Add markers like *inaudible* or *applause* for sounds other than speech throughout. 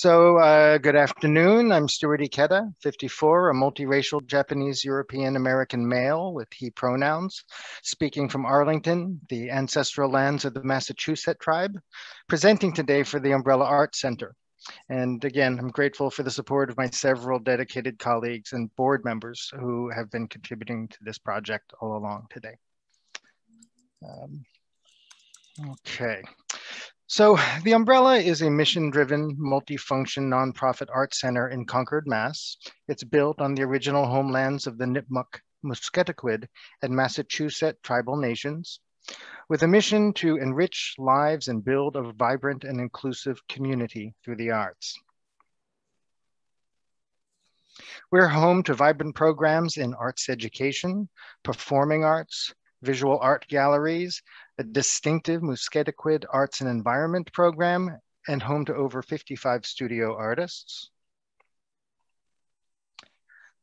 So, uh, good afternoon. I'm Stewart Ikeda, 54, a multiracial Japanese European American male with he pronouns, speaking from Arlington, the ancestral lands of the Massachusetts tribe, presenting today for the Umbrella Art Center. And again, I'm grateful for the support of my several dedicated colleagues and board members who have been contributing to this project all along today. Um, okay. So the Umbrella is a mission-driven, multifunction nonprofit art center in Concord, Mass. It's built on the original homelands of the Nipmuc, Musketaquid, and Massachusetts tribal nations, with a mission to enrich lives and build a vibrant and inclusive community through the arts. We're home to vibrant programs in arts education, performing arts, visual art galleries, a distinctive Musketaquid Arts and Environment program, and home to over 55 studio artists.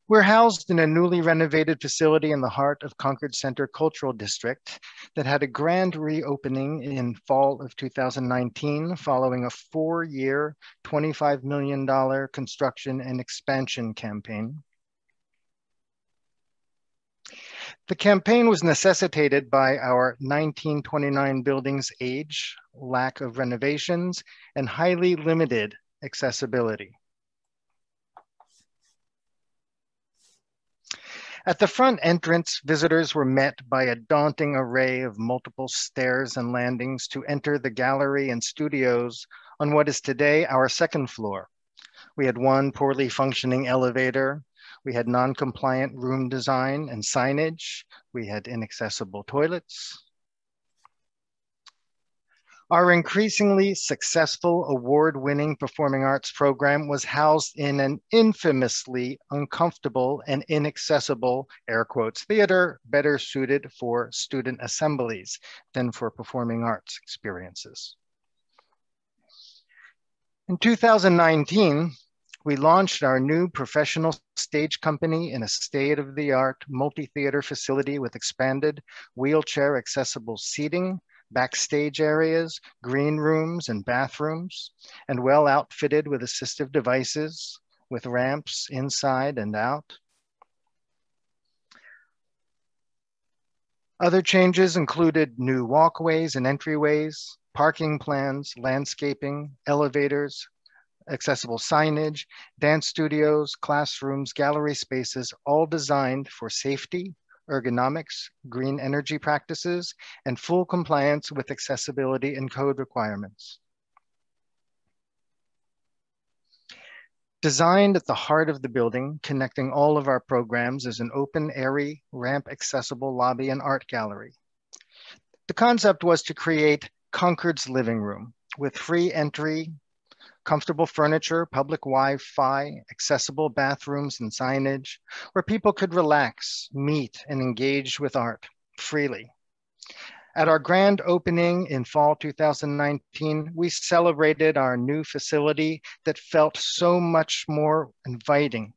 We're housed in a newly renovated facility in the heart of Concord Center Cultural District that had a grand reopening in fall of 2019 following a four-year, $25 million construction and expansion campaign. The campaign was necessitated by our 1929 building's age, lack of renovations, and highly limited accessibility. At the front entrance, visitors were met by a daunting array of multiple stairs and landings to enter the gallery and studios on what is today our second floor. We had one poorly functioning elevator, we had non-compliant room design and signage. We had inaccessible toilets. Our increasingly successful award-winning performing arts program was housed in an infamously uncomfortable and inaccessible, air quotes, theater better suited for student assemblies than for performing arts experiences. In 2019, we launched our new professional stage company in a state-of-the-art multi-theater facility with expanded wheelchair accessible seating, backstage areas, green rooms and bathrooms, and well outfitted with assistive devices with ramps inside and out. Other changes included new walkways and entryways, parking plans, landscaping, elevators, accessible signage, dance studios, classrooms, gallery spaces, all designed for safety, ergonomics, green energy practices, and full compliance with accessibility and code requirements. Designed at the heart of the building, connecting all of our programs is an open, airy, ramp accessible lobby and art gallery. The concept was to create Concord's living room with free entry, comfortable furniture, public Wi-Fi, accessible bathrooms and signage, where people could relax, meet, and engage with art freely. At our grand opening in fall 2019, we celebrated our new facility that felt so much more inviting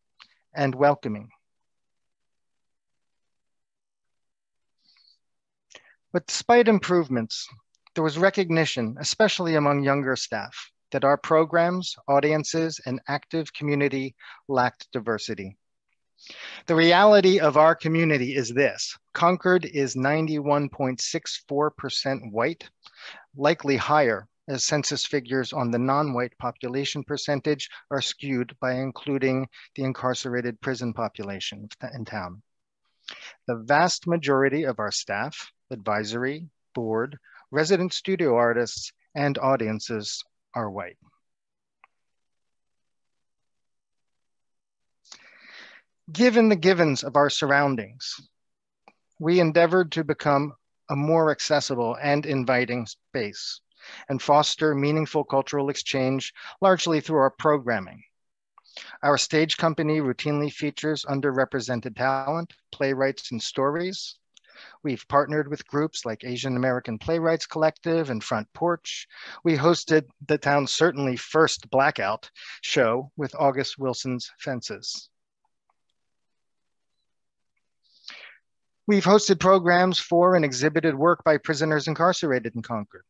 and welcoming. But despite improvements, there was recognition, especially among younger staff, that our programs, audiences, and active community lacked diversity. The reality of our community is this. Concord is 91.64% white, likely higher as census figures on the non-white population percentage are skewed by including the incarcerated prison population in town. The vast majority of our staff, advisory, board, resident studio artists, and audiences are white. Given the givens of our surroundings, we endeavored to become a more accessible and inviting space and foster meaningful cultural exchange largely through our programming. Our stage company routinely features underrepresented talent, playwrights, and stories, We've partnered with groups like Asian American Playwrights Collective and Front Porch. We hosted the town's certainly first blackout show with August Wilson's Fences. We've hosted programs for and exhibited work by prisoners incarcerated in Concord.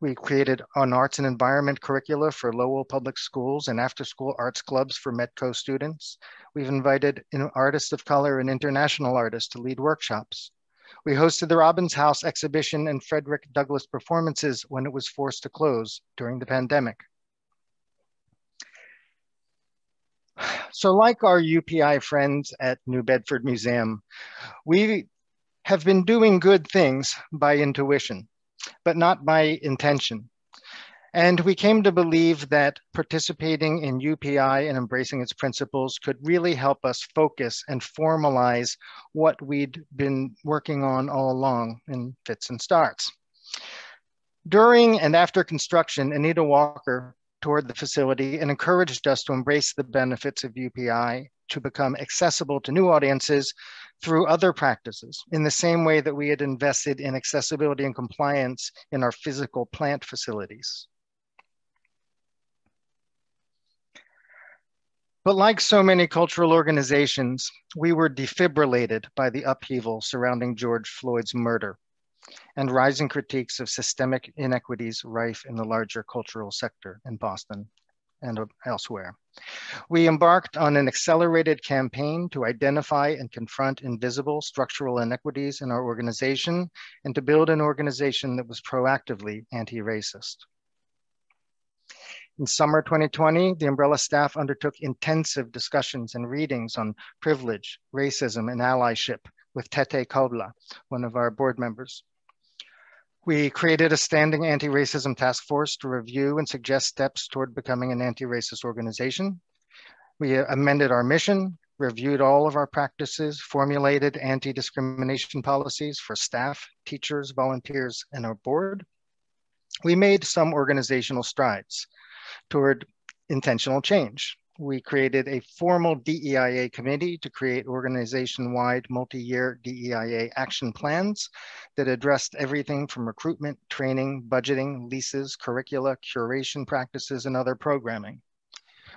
We created an arts and environment curricula for Lowell Public Schools and after-school arts clubs for Metco students. We've invited artists of color and international artists to lead workshops. We hosted the Robbins House exhibition and Frederick Douglass performances when it was forced to close during the pandemic. So like our UPI friends at New Bedford Museum, we have been doing good things by intuition, but not by intention. And we came to believe that participating in UPI and embracing its principles could really help us focus and formalize what we'd been working on all along in fits and starts. During and after construction, Anita Walker toured the facility and encouraged us to embrace the benefits of UPI to become accessible to new audiences through other practices in the same way that we had invested in accessibility and compliance in our physical plant facilities. But like so many cultural organizations, we were defibrillated by the upheaval surrounding George Floyd's murder and rising critiques of systemic inequities rife in the larger cultural sector in Boston and elsewhere. We embarked on an accelerated campaign to identify and confront invisible structural inequities in our organization and to build an organization that was proactively anti-racist. In summer 2020, the Umbrella staff undertook intensive discussions and readings on privilege, racism, and allyship with Tete Koudla, one of our board members. We created a standing anti-racism task force to review and suggest steps toward becoming an anti-racist organization. We amended our mission, reviewed all of our practices, formulated anti-discrimination policies for staff, teachers, volunteers, and our board. We made some organizational strides toward intentional change. We created a formal DEIA committee to create organization-wide multi-year DEIA action plans that addressed everything from recruitment, training, budgeting, leases, curricula, curation practices, and other programming.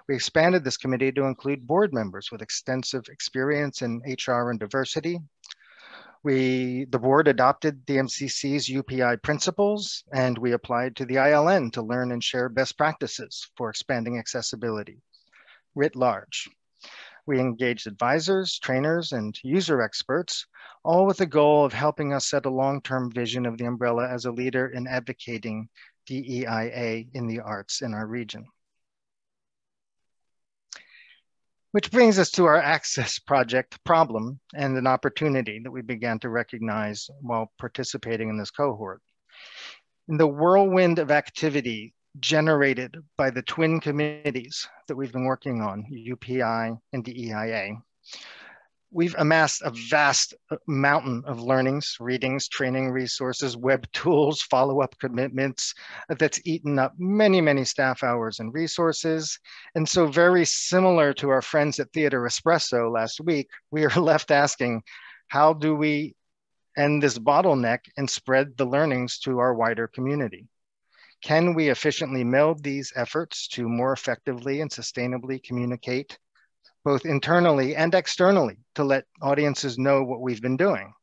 We expanded this committee to include board members with extensive experience in HR and diversity, we, the board adopted the MCC's UPI principles and we applied to the ILN to learn and share best practices for expanding accessibility writ large. We engaged advisors, trainers, and user experts, all with the goal of helping us set a long-term vision of the umbrella as a leader in advocating DEIA in the arts in our region. Which brings us to our access project problem and an opportunity that we began to recognize while participating in this cohort. In the whirlwind of activity generated by the twin committees that we've been working on, UPI and DEIA, we've amassed a vast uh, mountain of learnings, readings, training resources, web *laughs* tools, follow-up commitments uh, that's eaten up many, many staff hours and resources. And so very similar to our friends at Theater Espresso last week, we are *laughs* left asking, how do we end this bottleneck and spread the learnings to our wider community? Can we efficiently meld these efforts to more effectively and sustainably communicate both internally and externally to let audiences know what we've been doing.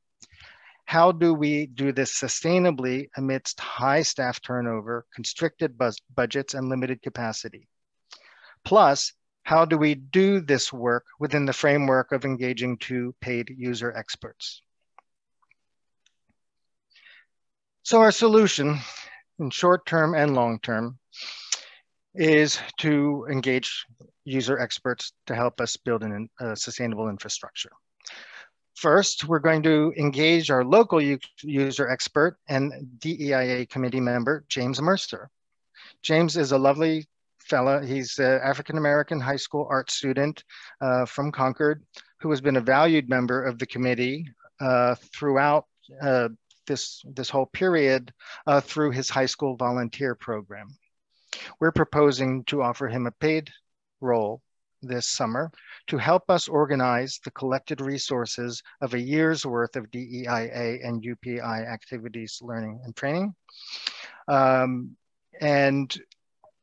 How do we do this sustainably amidst high staff turnover, constricted budgets, and limited capacity? Plus, how do we do this work within the framework of engaging two paid user experts? So our solution in short term and long term is to engage user experts to help us build an, a sustainable infrastructure. First, we're going to engage our local user expert and DEIA committee member, James Mercer. James is a lovely fella. He's an African-American high school art student uh, from Concord who has been a valued member of the committee uh, throughout uh, this, this whole period uh, through his high school volunteer program. We're proposing to offer him a paid role this summer to help us organize the collected resources of a year's worth of DEIA and UPI activities, learning and training. Um, and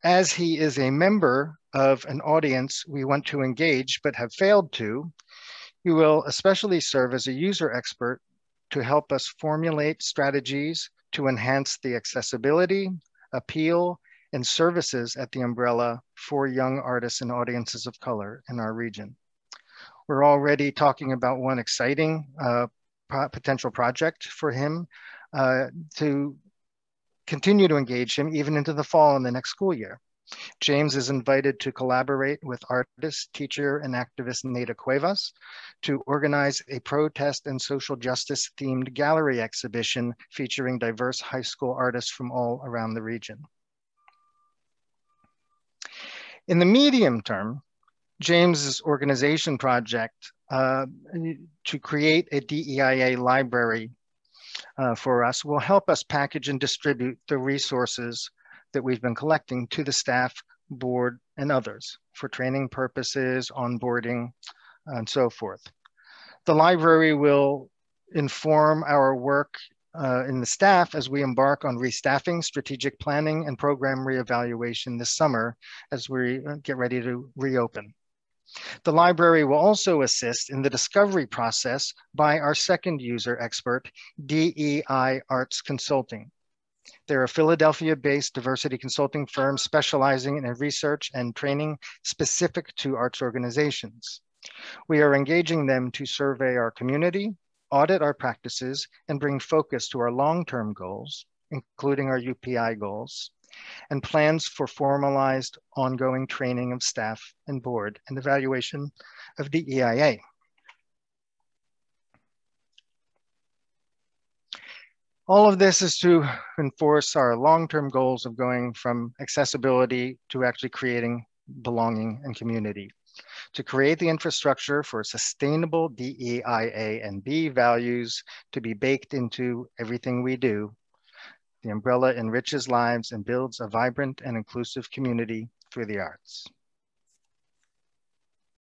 as he is a member of an audience we want to engage but have failed to, he will especially serve as a user expert to help us formulate strategies to enhance the accessibility, appeal, and services at the umbrella for young artists and audiences of color in our region. We're already talking about one exciting uh, potential project for him uh, to continue to engage him even into the fall in the next school year. James is invited to collaborate with artist, teacher, and activist Nada Cuevas to organize a protest and social justice themed gallery exhibition featuring diverse high school artists from all around the region. In the medium term, James's organization project uh, to create a DEIA library uh, for us will help us package and distribute the resources that we've been collecting to the staff, board, and others for training purposes, onboarding, and so forth. The library will inform our work uh, in the staff as we embark on restaffing, strategic planning, and program reevaluation this summer as we uh, get ready to reopen. The library will also assist in the discovery process by our second user expert, DEI Arts Consulting. They're a Philadelphia-based diversity consulting firm specializing in research and training specific to arts organizations. We are engaging them to survey our community, audit our practices, and bring focus to our long-term goals, including our UPI goals, and plans for formalized ongoing training of staff and board and evaluation of the EIA. All of this is to enforce our long-term goals of going from accessibility to actually creating belonging and community. To create the infrastructure for sustainable DEIA and B values to be baked into everything we do, the umbrella enriches lives and builds a vibrant and inclusive community through the arts.